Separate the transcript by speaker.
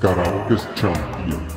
Speaker 1: Caracas Champion.